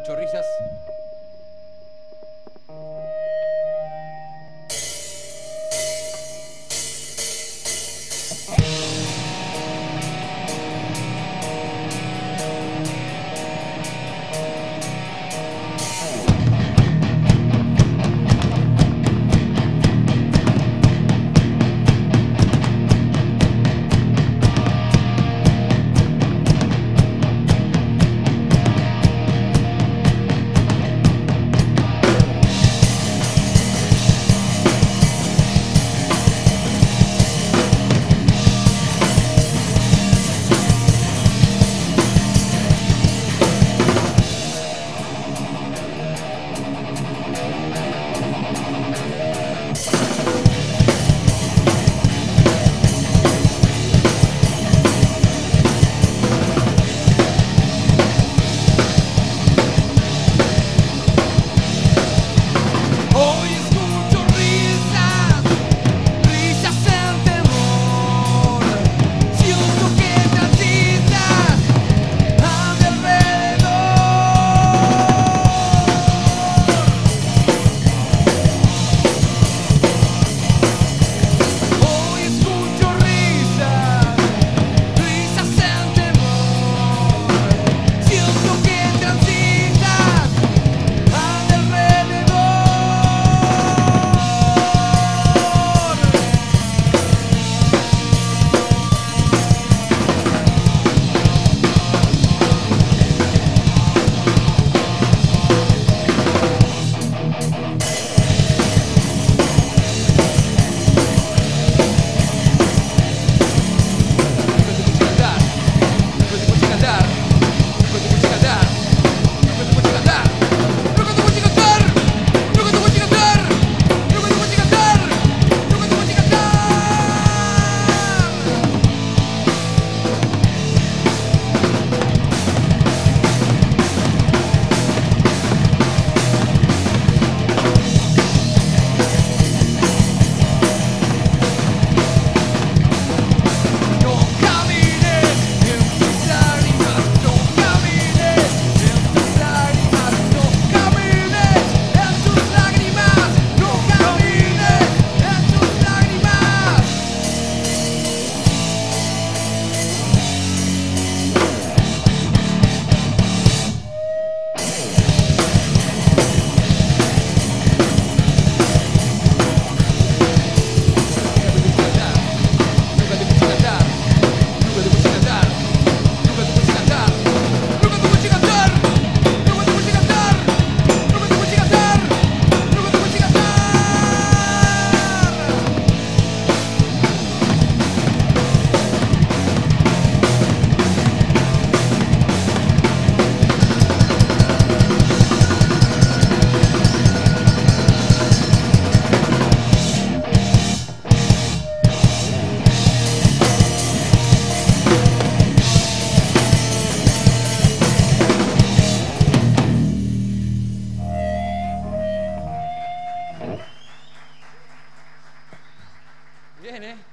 escucho risas. ini